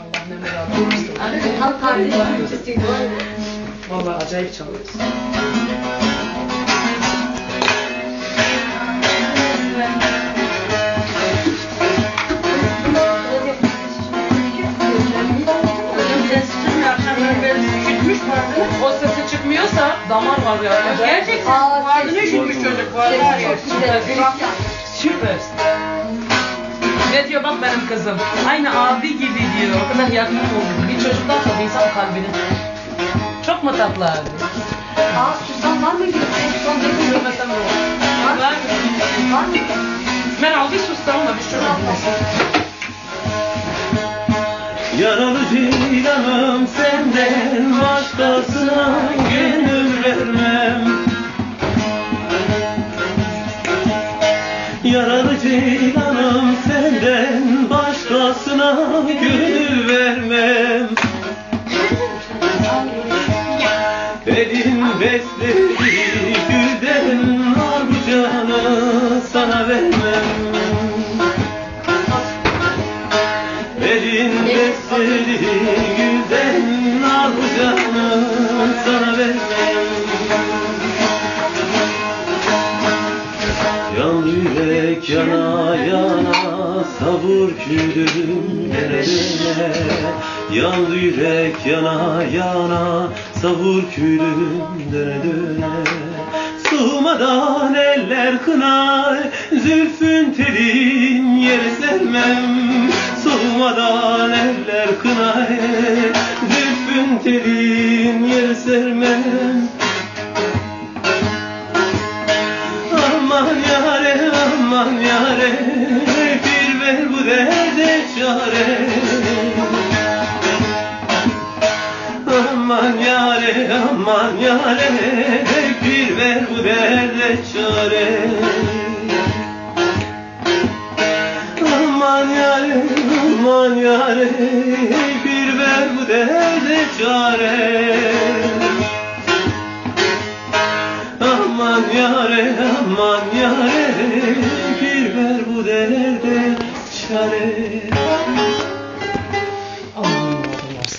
Allah ne merak etsin. Tam kardeş Türkçesiydi. Vallahi acayip çalıyorsun. O sesi çıkmıyorsa damar var ya. Acayip. Gerçekten Aa, vardı üşütmüş çocuk var. Ya. Süper. Ne diyor bak benim kızım. Aynı abi gibi diyor. O kadar yakın oldu. Bir çocuktan sonra insan kalbini. Çok mu tatlı abi? Aa susam var mı? Son bir Görmesem de olur. Var. Var mı? Ben aldı sustum ama bir şey olmaz. Yaralı cilanım senden başkasına gönül Yaralı cilanım senden başkasına gönül vermem. Elin besledi gülden var bu canı sana vermem. Elin besledi gülden al Yan yürek yana yana savur külüm derelere Yan yürek yana yana savur külüm derelere Sığmadan eller kınar Zülfün telin yere sermem. Soğumadan eller kınar Zülfün telin yere sermem Aman yare aman yare Bir ver bu derde çare. Aman yare aman yare Bir ver bu derde çare. Aman yare aman yare Bir ver bu derde çare Aman yare aman yare Bir ver bu derde çare